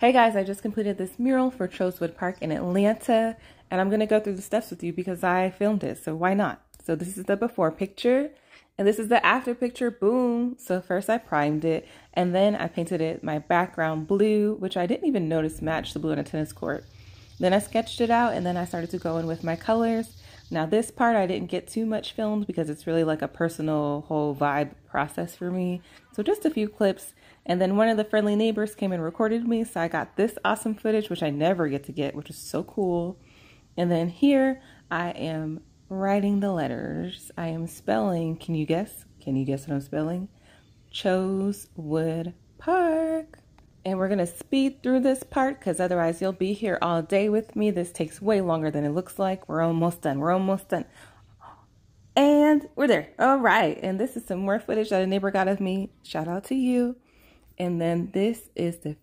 Hey guys, I just completed this mural for Chosewood Park in Atlanta, and I'm going to go through the steps with you because I filmed it, so why not? So this is the before picture, and this is the after picture, boom. So first I primed it, and then I painted it my background blue, which I didn't even notice matched the blue on a tennis court. Then I sketched it out, and then I started to go in with my colors. Now this part I didn't get too much filmed because it's really like a personal whole vibe process for me. So just a few clips and then one of the friendly neighbors came and recorded me so I got this awesome footage which I never get to get which is so cool. And then here I am writing the letters. I am spelling, can you guess? Can you guess what I'm spelling? Chosewood Park. And we're going to speed through this part because otherwise you'll be here all day with me. This takes way longer than it looks like. We're almost done. We're almost done. And we're there. All right. And this is some more footage that a neighbor got of me. Shout out to you. And then this is the